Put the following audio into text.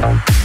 Bye.